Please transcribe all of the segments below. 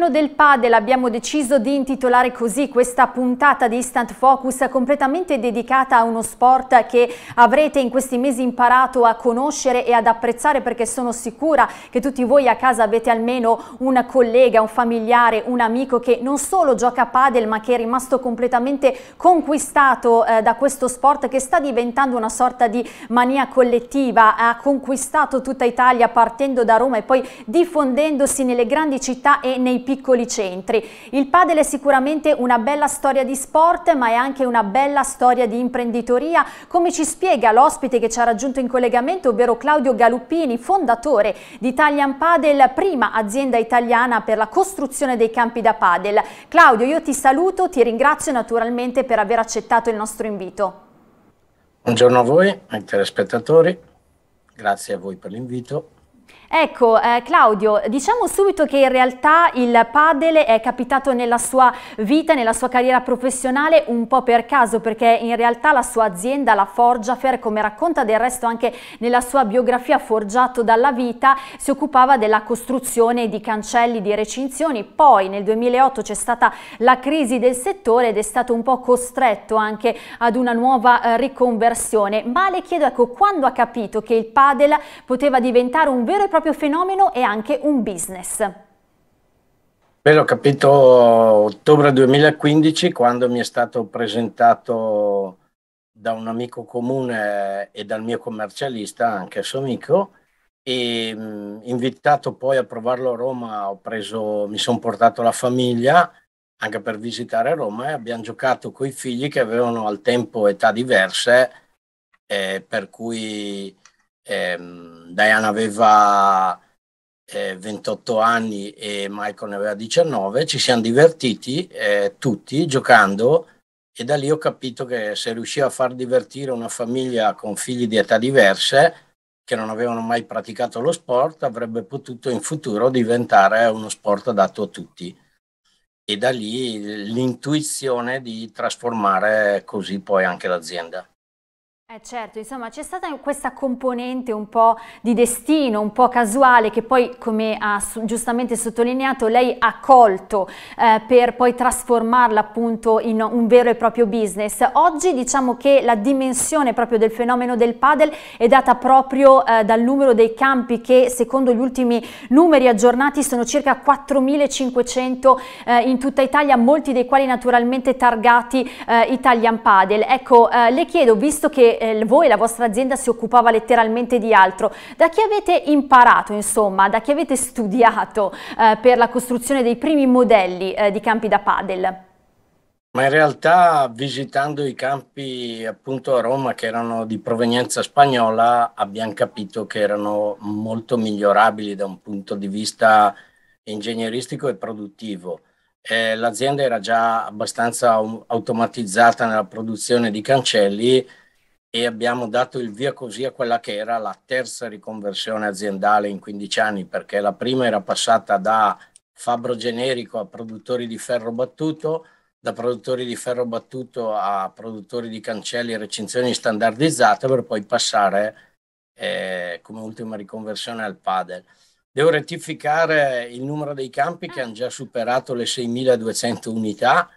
fenomeno del padel abbiamo deciso di intitolare così questa puntata di Instant Focus completamente dedicata a uno sport che avrete in questi mesi imparato a conoscere e ad apprezzare perché sono sicura che tutti voi a casa avete almeno un collega, un familiare, un amico che non solo gioca a padel ma che è rimasto completamente conquistato eh, da questo sport che sta diventando una sorta di mania collettiva, ha conquistato tutta Italia partendo da Roma e poi diffondendosi nelle grandi città e nei piccoli centri. Il padel è sicuramente una bella storia di sport ma è anche una bella storia di imprenditoria come ci spiega l'ospite che ci ha raggiunto in collegamento ovvero Claudio Galuppini, fondatore di Italian Padel, prima azienda italiana per la costruzione dei campi da padel. Claudio io ti saluto, ti ringrazio naturalmente per aver accettato il nostro invito. Buongiorno a voi, ai telespettatori, grazie a voi per l'invito. Ecco eh, Claudio, diciamo subito che in realtà il padel è capitato nella sua vita, nella sua carriera professionale un po' per caso perché in realtà la sua azienda, la Forgiafer, come racconta del resto anche nella sua biografia Forgiato dalla vita, si occupava della costruzione di cancelli, di recinzioni, poi nel 2008 c'è stata la crisi del settore ed è stato un po' costretto anche ad una nuova eh, riconversione, ma le chiedo ecco quando ha capito che il padel poteva diventare un vero e proprio fenomeno e anche un business. Beh, l'ho capito ottobre 2015 quando mi è stato presentato da un amico comune e dal mio commercialista, anche suo amico, e mh, invitato poi a provarlo a Roma, preso, mi sono portato la famiglia anche per visitare Roma e abbiamo giocato con i figli che avevano al tempo età diverse, eh, per cui ehm, Diana aveva eh, 28 anni e Michael ne aveva 19, ci siamo divertiti eh, tutti giocando e da lì ho capito che se riuscivo a far divertire una famiglia con figli di età diverse che non avevano mai praticato lo sport avrebbe potuto in futuro diventare uno sport adatto a tutti e da lì l'intuizione di trasformare così poi anche l'azienda. Eh certo, insomma c'è stata questa componente un po' di destino, un po' casuale che poi come ha giustamente sottolineato lei ha colto eh, per poi trasformarla appunto in un vero e proprio business. Oggi diciamo che la dimensione proprio del fenomeno del padel è data proprio eh, dal numero dei campi che secondo gli ultimi numeri aggiornati sono circa 4.500 eh, in tutta Italia, molti dei quali naturalmente targati eh, Italian Padel. Ecco, eh, le chiedo, visto che eh, voi, la vostra azienda si occupava letteralmente di altro. Da chi avete imparato, insomma, da chi avete studiato eh, per la costruzione dei primi modelli eh, di campi da padel? Ma in realtà visitando i campi appunto a Roma che erano di provenienza spagnola abbiamo capito che erano molto migliorabili da un punto di vista ingegneristico e produttivo. Eh, l'azienda era già abbastanza automatizzata nella produzione di cancelli e abbiamo dato il via così a quella che era la terza riconversione aziendale in 15 anni, perché la prima era passata da fabbro generico a produttori di ferro battuto, da produttori di ferro battuto a produttori di cancelli e recinzioni standardizzate, per poi passare eh, come ultima riconversione al padel. Devo rettificare il numero dei campi che hanno già superato le 6.200 unità,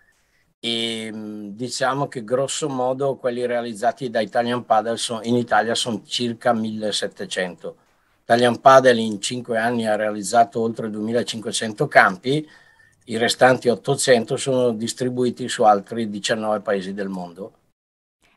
e diciamo che grosso modo quelli realizzati da Italian Paddle in Italia sono circa 1700. Italian Paddle in 5 anni ha realizzato oltre 2500 campi, i restanti 800 sono distribuiti su altri 19 paesi del mondo.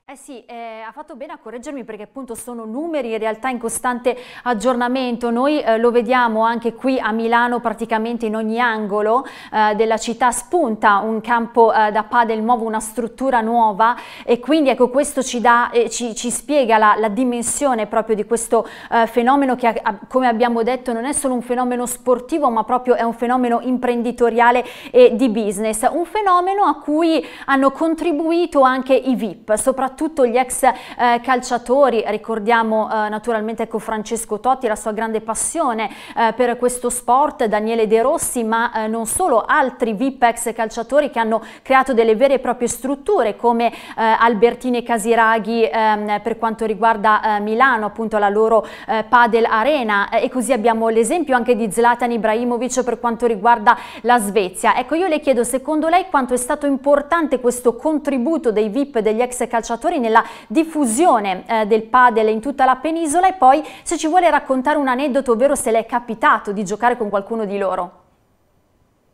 Eh sì, eh, ha fatto bene a correggermi perché appunto sono numeri in realtà in costante aggiornamento. Noi eh, lo vediamo anche qui a Milano praticamente in ogni angolo eh, della città spunta un campo eh, da padel nuovo, una struttura nuova e quindi ecco questo ci, dà, ci, ci spiega la, la, dimensione proprio di questo eh, fenomeno che come abbiamo detto non è solo un fenomeno sportivo ma proprio è un fenomeno imprenditoriale e di business. Un fenomeno a cui hanno contribuito anche i VIP, soprattutto soprattutto gli ex eh, calciatori, ricordiamo eh, naturalmente ecco, Francesco Totti, la sua grande passione eh, per questo sport, Daniele De Rossi, ma eh, non solo, altri VIP ex calciatori che hanno creato delle vere e proprie strutture come Albertini e Casiraghi ehm, per quanto riguarda Milano, appunto la loro Padel Arena e così abbiamo l'esempio anche di Zlatan Ibrahimovic per quanto riguarda la Svezia. Ecco, io le chiedo secondo lei quanto è stato importante questo contributo dei VIP degli ex calciatori nella diffusione eh, del padel in tutta la penisola e poi se ci vuole raccontare un aneddoto, ovvero se le è capitato di giocare con qualcuno di loro.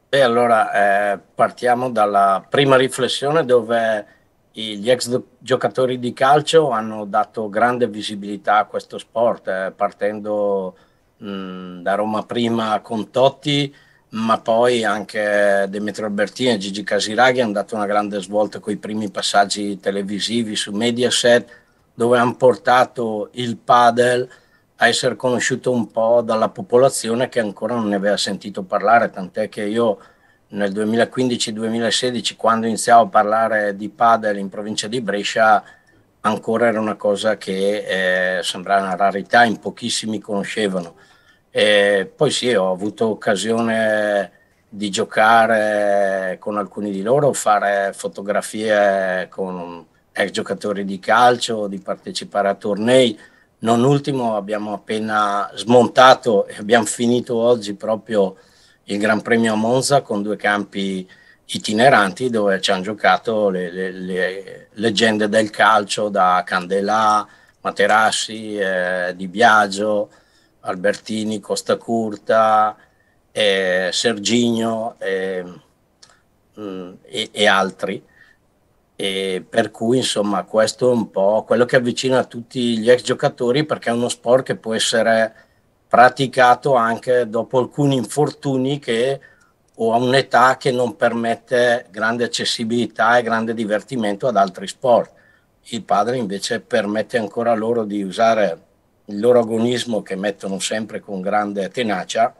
Beh, allora eh, partiamo dalla prima riflessione dove gli ex giocatori di calcio hanno dato grande visibilità a questo sport, eh, partendo mh, da Roma prima con Totti, ma poi anche Demetrio Albertini e Gigi Casiraghi hanno dato una grande svolta con i primi passaggi televisivi su Mediaset, dove hanno portato il padel a essere conosciuto un po' dalla popolazione che ancora non ne aveva sentito parlare, tant'è che io nel 2015-2016, quando iniziavo a parlare di padel in provincia di Brescia, ancora era una cosa che eh, sembrava una rarità, in pochissimi conoscevano. E poi sì, ho avuto occasione di giocare con alcuni di loro, fare fotografie con ex giocatori di calcio, di partecipare a tornei. Non ultimo abbiamo appena smontato e abbiamo finito oggi proprio il Gran Premio a Monza con due campi itineranti dove ci hanno giocato le, le, le leggende del calcio da Candelà, Materassi, eh, Di Biagio, Albertini, Costa Curta, eh, Serginio eh, e, e, altri. E per cui insomma questo è un po' quello che avvicina tutti gli ex giocatori perché è uno sport che può essere praticato anche dopo alcuni infortuni che o a un'età che non permette grande accessibilità e grande divertimento ad altri sport. Il padre invece permette ancora loro di usare il loro agonismo che mettono sempre con grande tenacia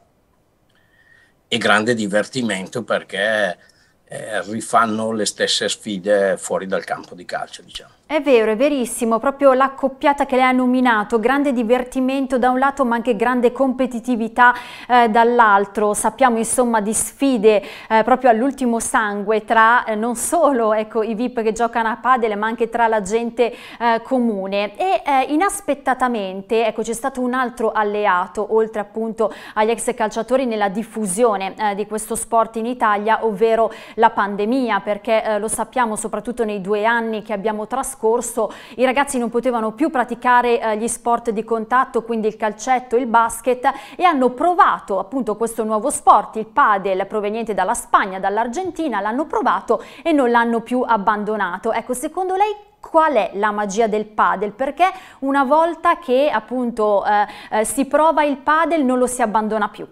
e grande divertimento perché eh, rifanno le stesse sfide fuori dal campo di calcio, diciamo. È vero, è verissimo, proprio l'accoppiata che lei ha nominato, grande divertimento da un lato ma anche grande competitività eh, dall'altro, sappiamo insomma di sfide eh, proprio all'ultimo sangue tra eh, non solo ecco, i VIP che giocano a padel ma anche tra la gente eh, comune. E eh, inaspettatamente ecco, c'è stato un altro alleato oltre appunto agli ex calciatori nella diffusione eh, di questo sport in Italia ovvero la pandemia perché lo sappiamo soprattutto nei due anni che abbiamo trascorso scorso i ragazzi non potevano più praticare eh, gli sport di contatto, quindi il calcetto, il basket e hanno provato appunto questo nuovo sport, il padel proveniente dalla Spagna, dall'Argentina, l'hanno provato e non l'hanno più abbandonato. Ecco, secondo lei qual è la magia del padel? Perché una volta che appunto eh, eh, si prova il padel non lo si abbandona più?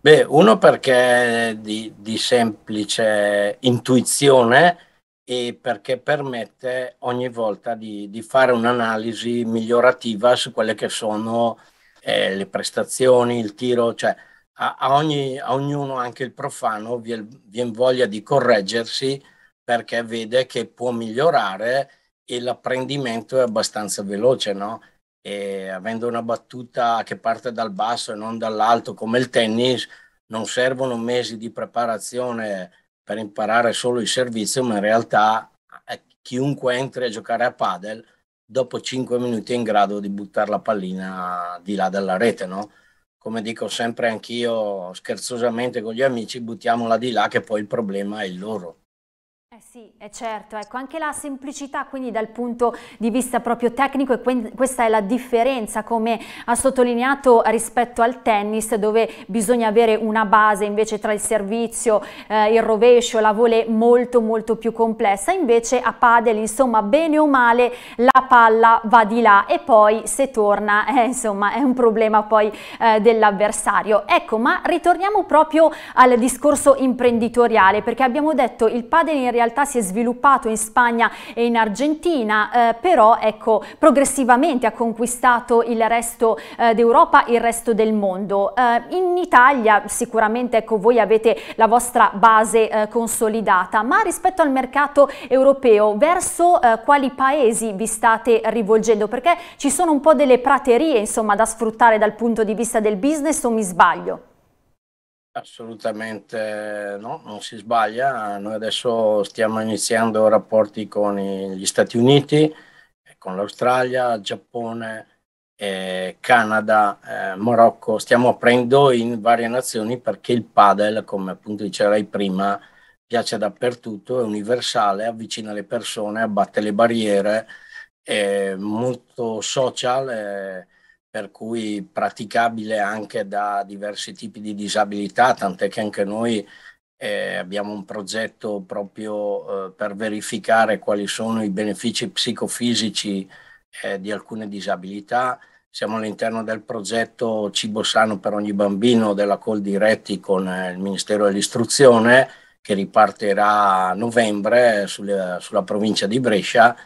Beh, uno perché di, di semplice intuizione e perché permette ogni volta di, di fare un'analisi migliorativa su quelle che sono eh, le prestazioni, il tiro, cioè a, a, ogni, a ognuno, anche il profano, viene, voglia di correggersi perché vede che può migliorare e l'apprendimento è abbastanza veloce, no? E avendo una battuta che parte dal basso e non dall'alto come il tennis, non servono mesi di preparazione per imparare solo il servizio, ma in realtà eh, chiunque entri a giocare a padel dopo 5 minuti è in grado di buttare la pallina di là dalla rete, no? Come dico sempre anch'io scherzosamente con gli amici, buttiamola di là che poi il problema è il loro. Eh sì, è certo, ecco, anche la semplicità quindi dal punto di vista proprio tecnico e questa è la differenza come ha sottolineato rispetto al tennis dove bisogna avere una base invece tra il servizio, eh, il rovescio, la volée molto molto più complessa, invece a padel insomma bene o male la palla va di là e poi se torna eh, insomma è un problema poi eh, dell'avversario. Ecco, ma ritorniamo proprio al discorso imprenditoriale perché abbiamo detto il padel in realtà realtà si è sviluppato in Spagna e in Argentina, eh, però ecco, progressivamente ha conquistato il resto eh, d'Europa, il resto del mondo. Eh, in Italia sicuramente ecco, voi avete la vostra base eh, consolidata, ma rispetto al mercato europeo, verso eh, quali paesi vi state rivolgendo? Perché ci sono un po' delle praterie insomma, da sfruttare dal punto di vista del business o mi sbaglio? Assolutamente no, non si sbaglia. Noi adesso stiamo iniziando rapporti con gli Stati Uniti, con l'Australia, Giappone, eh, Canada, eh, Marocco. Stiamo aprendo in varie nazioni perché il padel, come appunto dicerai prima, piace dappertutto, è universale, avvicina le persone, abbatte le barriere, è molto social. È, per cui praticabile anche da diversi tipi di disabilità, tant'è che anche noi eh, abbiamo un progetto proprio eh, per verificare quali sono i benefici psicofisici eh, di alcune disabilità. Siamo all'interno del progetto Cibo Sano per ogni bambino della Col Diretti con eh, il Ministero dell'Istruzione che ripartirà a novembre sulle, sulla provincia di Brescia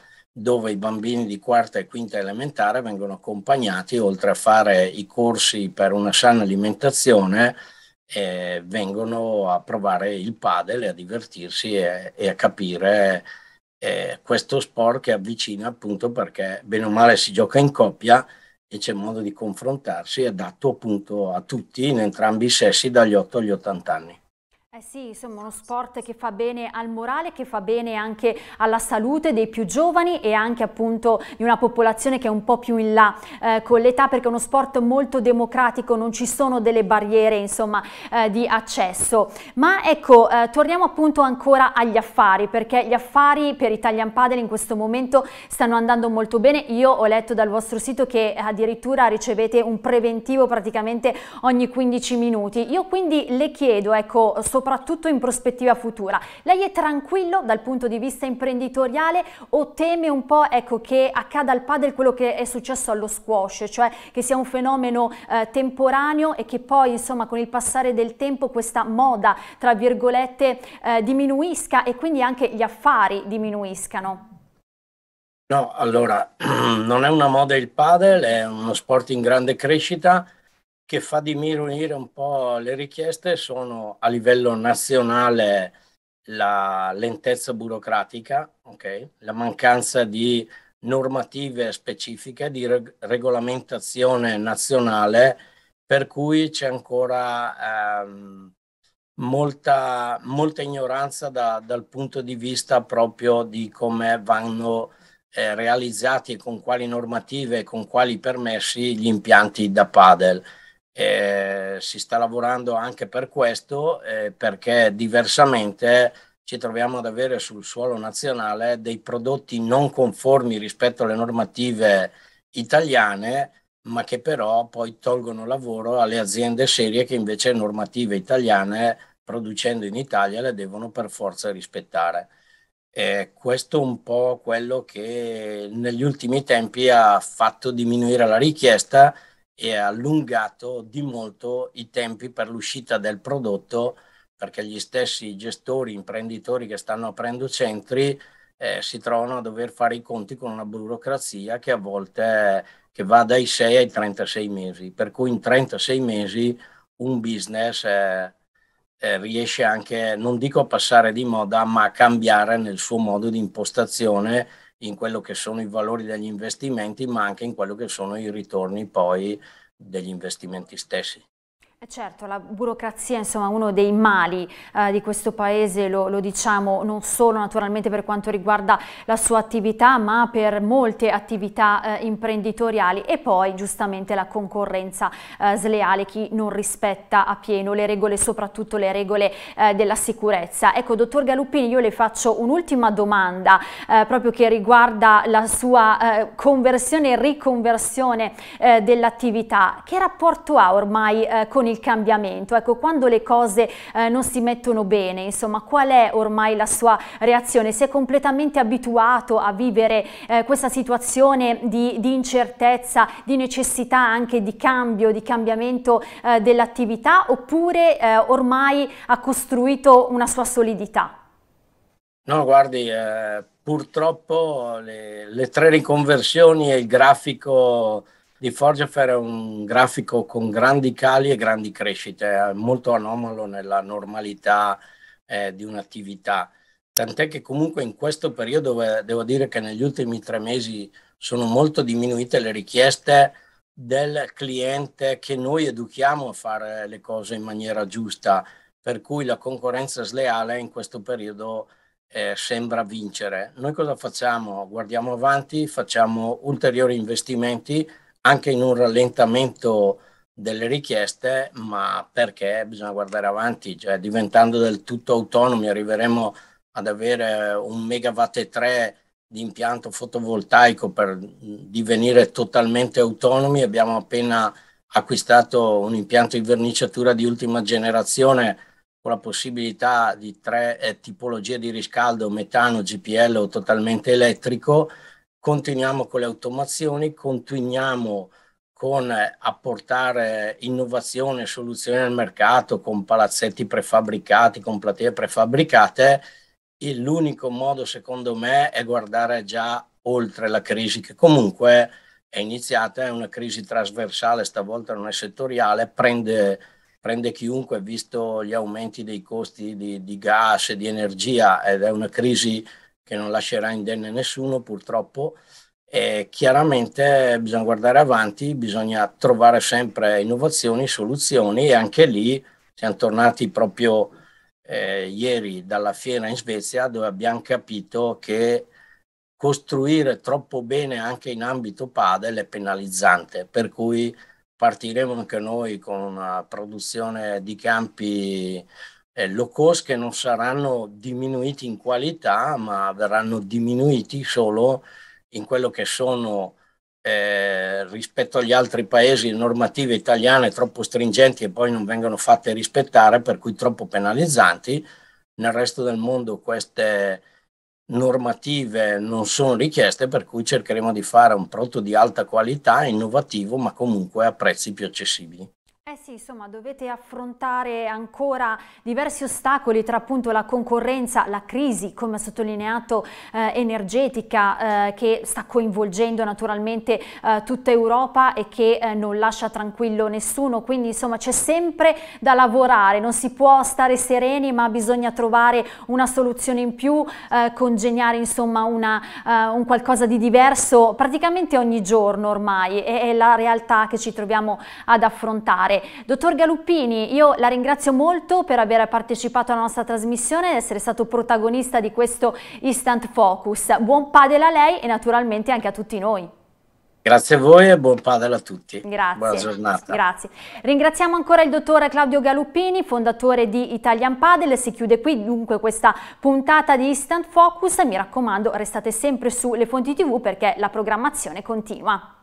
dove i bambini di quarta e quinta elementare vengono accompagnati, oltre a fare i corsi per una sana alimentazione, eh, vengono a provare il padel a divertirsi e, e a capire eh, questo sport che avvicina appunto perché bene o male si gioca in coppia e c'è modo di confrontarsi, adatto appunto a tutti in entrambi i sessi dagli 8 agli 80 anni. Eh sì, insomma uno sport che fa bene al morale, che fa bene anche alla salute dei più giovani e anche appunto di una popolazione che è un po' più in là eh, con l'età perché è uno sport molto democratico, non ci sono delle barriere insomma eh, di accesso. Ma ecco, eh, torniamo appunto ancora agli affari perché gli affari per Italian Padel in questo momento stanno andando molto bene. Io ho letto dal vostro sito che addirittura ricevete un preventivo praticamente ogni 15 minuti. Io quindi le chiedo, ecco, soprattutto soprattutto in prospettiva futura. Lei è tranquillo dal punto di vista imprenditoriale o teme un po' ecco, che accada al padel quello che è successo allo squash, cioè che sia un fenomeno eh, temporaneo e che poi insomma con il passare del tempo questa moda tra virgolette eh, diminuisca e quindi anche gli affari diminuiscano? No, allora, non è una moda il padel, è uno sport in grande crescita che fa diminuire un po' le richieste sono a livello nazionale la lentezza burocratica, okay? la mancanza di normative specifiche, di reg- regolamentazione nazionale, per cui c'è ancora ehm, molta, molta, ignoranza da, dal punto di vista proprio di come vanno eh, realizzati e con quali normative e con quali permessi gli impianti da padel. Eh, si sta lavorando anche per questo eh, perché diversamente ci troviamo ad avere sul suolo nazionale dei prodotti non conformi rispetto alle normative italiane ma che però poi tolgono lavoro alle aziende serie che invece normative italiane producendo in Italia le devono per forza rispettare. Eh, questo è un po' quello che negli ultimi tempi ha fatto diminuire la richiesta e ha allungato di molto i tempi per l'uscita del prodotto perché gli stessi gestori, imprenditori che stanno aprendo centri eh, si trovano a dover fare i conti con una burocrazia che a volte che va dai 6 ai 36 mesi, per cui in 36 mesi un business eh, eh, riesce anche, non dico a passare di moda, ma a cambiare nel suo modo di impostazione in quello che sono i valori degli investimenti, ma anche in quello che sono i ritorni poi degli investimenti stessi. Eh certo, la burocrazia è uno dei mali eh, di questo paese, lo, lo, diciamo non solo naturalmente per quanto riguarda la sua attività, ma per molte attività eh, imprenditoriali e poi giustamente la concorrenza eh, sleale, chi non rispetta a pieno le regole, soprattutto le regole eh, della sicurezza. Ecco, dottor Galuppini, io le faccio un'ultima domanda eh, proprio che riguarda la sua conversione e riconversione dell'attività. Che rapporto ha ormai con il cambiamento? Ecco, quando le cose eh, non si mettono bene, insomma, qual è ormai la sua reazione? Si è completamente abituato a vivere eh, questa situazione di, di, incertezza, di necessità anche di cambio, di cambiamento eh, dell'attività oppure eh, ormai ha costruito una sua solidità? No, guardi, eh, purtroppo le, le, tre riconversioni e il grafico di Forgefer è un grafico con grandi cali e grandi crescite, è molto anomalo nella normalità eh, di un'attività. Tant'è che comunque in questo periodo devo dire che negli ultimi tre mesi sono molto diminuite le richieste del cliente che noi educhiamo a fare le cose in maniera giusta, per cui la concorrenza sleale in questo periodo eh, sembra vincere. Noi cosa facciamo? Guardiamo avanti, facciamo ulteriori investimenti anche in un rallentamento delle richieste, ma perché bisogna guardare avanti, cioè diventando del tutto autonomi arriveremo ad avere un megawatt e tre di impianto fotovoltaico per divenire totalmente autonomi. Abbiamo appena acquistato un impianto di verniciatura di ultima generazione con la possibilità di tre eh, tipologie di riscaldo, metano, GPL o totalmente elettrico. Continuiamo con le automazioni, continuiamo con eh, apportare innovazione e soluzioni al mercato con palazzetti prefabbricati, con platee prefabbricate. L'unico modo, secondo me, è guardare già oltre la crisi, che comunque è iniziata, è una crisi trasversale, stavolta non è settoriale, prende prende chiunque, visto gli aumenti dei costi di, di gas e di energia, ed è una crisi che non lascerà indenne nessuno purtroppo. E chiaramente bisogna guardare avanti, bisogna trovare sempre innovazioni, soluzioni e anche lì siamo tornati proprio eh, ieri dalla fiera in Svezia dove abbiamo capito che costruire troppo bene anche in ambito padel è penalizzante, per cui partiremo anche noi con una produzione di campi eh, low cost che non saranno diminuiti in qualità, ma verranno diminuiti solo in quello che sono eh, rispetto agli altri paesi normative italiane troppo stringenti e poi non vengono fatte rispettare, per cui troppo penalizzanti. Nel resto del mondo queste normative non sono richieste, per cui cercheremo di fare un prodotto di alta qualità, innovativo, ma comunque a prezzi più accessibili. Eh sì, insomma, dovete affrontare ancora diversi ostacoli tra appunto la concorrenza, la crisi, come ha sottolineato, eh, energetica eh, che sta coinvolgendo naturalmente eh, tutta Europa e che eh, non lascia tranquillo nessuno, quindi insomma c'è sempre da lavorare, non si può stare sereni ma bisogna trovare una soluzione in più, eh, congegnare insomma una, eh, un qualcosa di diverso praticamente ogni giorno ormai, è, è la realtà che ci troviamo ad affrontare. Dottor Galuppini, io la ringrazio molto per aver partecipato alla nostra trasmissione ed essere stato protagonista di questo Instant Focus. Buon padel a lei e naturalmente anche a tutti noi. Grazie a voi e buon padel a tutti. Grazie. Buona giornata. Grazie. Ringraziamo ancora il dottor Claudio Galuppini, fondatore di Italian Padel. Si chiude qui dunque questa puntata di Instant Focus. Mi raccomando, restate sempre sulle fonti TV perché la programmazione continua.